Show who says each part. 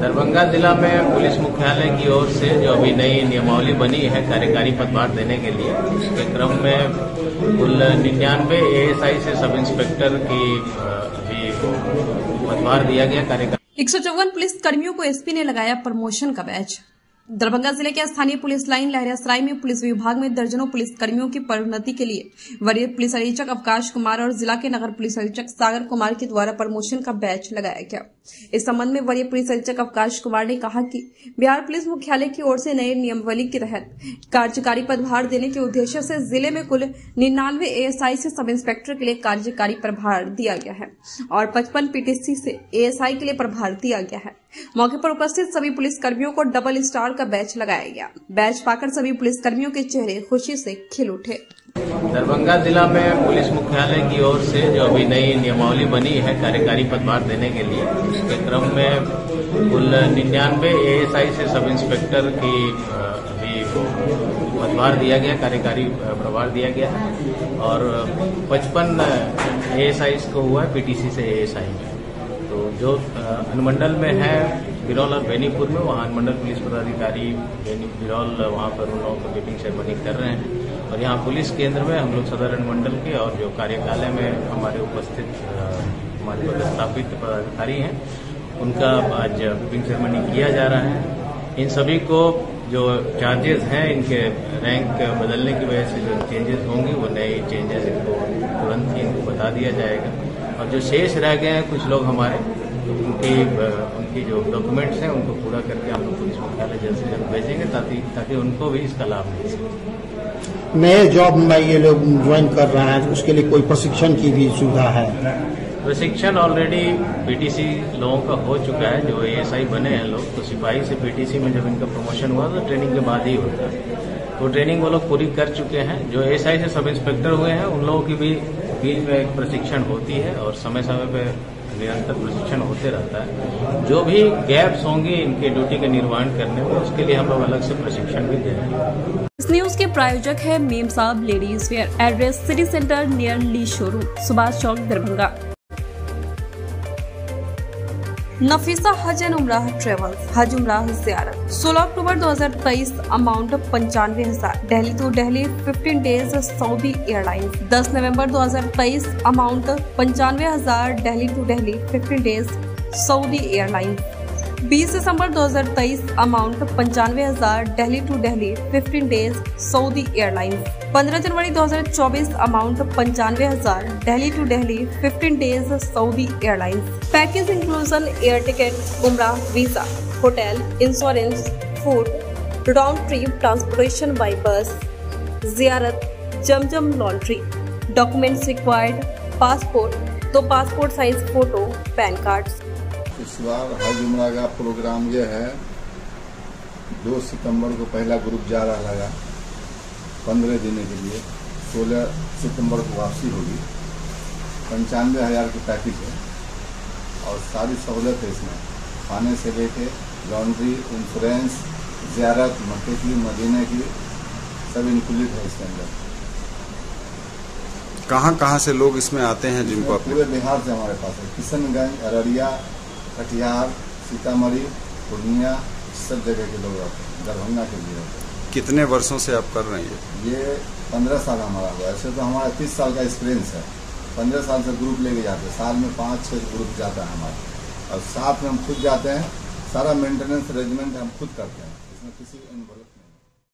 Speaker 1: दरभंगा जिला में पुलिस मुख्यालय की ओर से जो अभी नई नियमावली बनी है कार्यकारी पदभार देने के लिए, उसके क्रम में कुल निन्यानवे एएसआई से सब इंस्पेक्टर की अभी पदभार दिया गया कार्यकारी
Speaker 2: एक सौ चौवन पुलिस कर्मियों को एसपी ने लगाया प्रमोशन का बैच। दरभंगा ज़िले के स्थानीय पुलिस लाइन लहरियासराय में पुलिस विभाग में दर्जनों पुलिस कर्मियों की प्रोन्नति के लिए वरीय पुलिस अधीक्षक अवकाश कुमार और जिला के नगर पुलिस अधीक्षक सागर कुमार के द्वारा प्रमोशन का बैच लगाया गया। इस संबंध में वरीय पुलिस अधीक्षक अवकाश कुमार ने कहा कि बिहार पुलिस मुख्यालय की ओर से नए नियमावली के तहत कार्यकारी पदभार देने के उद्देश्य से ज़िले में कुल निन्यानवे एएसआई से सब इंस्पेक्टर के लिए कार्यकारी प्रभार दिया गया है और पचपन पीटीसी से एएसआई के लिए प्रभार दिया गया है। मौके पर उपस्थित सभी पुलिस कर्मियों को डबल स्टार का बैच लगाया गया। बैच पाकर सभी पुलिस कर्मियों के चेहरे खुशी से खिल उठे।
Speaker 1: दरभंगा जिला में पुलिस मुख्यालय की ओर से जो अभी नई नियमावली बनी है कार्यकारी पदभार देने के लिए, उसके क्रम में कुल निन्यानवे एएसआई से सब इंस्पेक्टर की अभी पदभार दिया गया, कार्यकारी प्रभार दिया गया है। और पचपन एएसआई को हुआ है पीटीसी से एएसआई में। तो जो अनुमंडल में है, बिरौल और बेनीपुर में, वहाँ अनुमंडल पुलिस पदाधिकारी बिरौल, वहाँ पर उन लोगों को मीटिंग सेरेमनी कर रहे हैं। और यहाँ पुलिस केंद्र में हम लोग सदर अनुमंडल के और जो कार्यकालय में हमारे उपस्थित हमारे पदस्थापित पदाधिकारी हैं, उनका आज मीटिंग सेरेमनी किया जा रहा है। इन सभी को जो चार्जेस हैं, इनके रैंक बदलने की वजह से जो चेंजेस होंगे, वो नए चेंजेस इनको तुरंत ही इनको बता दिया जाएगा। और जो शेष रह गए हैं, कुछ लोग हमारे उनकी उनकी जो डॉक्यूमेंट्स हैं, उनको पूरा करके हम लोग पुलिस मुख्यालय जल्द से जल्द भेजेंगे ताकि ताकि उनको भी इसका लाभ मिल सके।
Speaker 3: नए जॉब में ये लोग ज्वाइन कर रहे हैं, उसके लिए कोई प्रशिक्षण की भी सुविधा है?
Speaker 1: प्रशिक्षण ऑलरेडी पीटीसी लोगों का हो चुका है, जो एएसआई बने हैं लोग तो सिपाही से पीटीसी में जब इनका प्रमोशन हुआ तो ट्रेनिंग के बाद ही होता है तो ट्रेनिंग वो लोग पूरी कर चुके हैं, जो एएसआई से सब इंस्पेक्टर हुए हैं, उन लोगों की भी बीच में एक प्रशिक्षण होती है, और समय समय पे निरंतर प्रशिक्षण होते रहता है। जो भी गैप्स होंगे इनके ड्यूटी के निर्वहन करने में, उसके लिए हम लोग अलग से प्रशिक्षण भी दे रहे हैं।
Speaker 2: इस न्यूज़ के प्रायोजक है मेम साहब ladies wear address city centre near ली शोरूम सुभाष चौक, दरभंगा। नफीसा हज एंड उमराह ट्रेवल, हज उमराह जियारत। 16 अक्टूबर 2023 अमाउंट पंचानवे हज़ार। Delhi to Delhi 15 days Saudi airlines 10 नवंबर 2023 अमाउंट पंचानवे हज़ार। Delhi to Delhi 15 days Saudi airlines 20 दिसंबर 2023 अमाउंट पंचानवे हज़ार Delhi to Delhi 15 days Saudi airlines 15 जनवरी 2024 अमाउंट पंचानवे हज़ार Delhi to Delhi 15 days Saudi airlines package inclusion air ticket उमरा visa hotel insurance food round trip transportation by bus जियारत जमजम laundry documents required passport दो passport size photo PAN card
Speaker 4: इस बार हज उम्र का प्रोग्राम ये है। दो सितंबर को पहला ग्रुप जा रहा लगा पंद्रह दिन के लिए। सोलह सितंबर को वापसी होगी। पंचानवे हज़ार की पैकेज है। और सारी सहूलत है इसमें। खाने से लेके लॉन्ड्री इंश्योरेंस ज्यारत मक्के की मदीने की सब इंक्लूड है इसके अंदर।
Speaker 5: कहाँ कहाँ से लोग इसमें आते हैं जिनको
Speaker 4: पूरे बिहार से हमारे पास है। किशनगंज अररिया कटिहार सीतामढ़ी पूर्णिया सब जगह के लोग आते हैं दरभंगा के लिए आते हैं।
Speaker 5: कितने वर्षों से आप कर रहे हैं ये?
Speaker 4: पंद्रह साल हमारा हुआ ऐसे तो हमारा तीस साल का एक्सपीरियंस है। पंद्रह साल से ग्रुप लेके जाते हैं। साल में पाँच छः ग्रुप जाता है हमारा। और साथ में हम खुद जाते हैं। सारा मेंटेनेंस अरेंजमेंट हम खुद करते हैं। इसमें किसी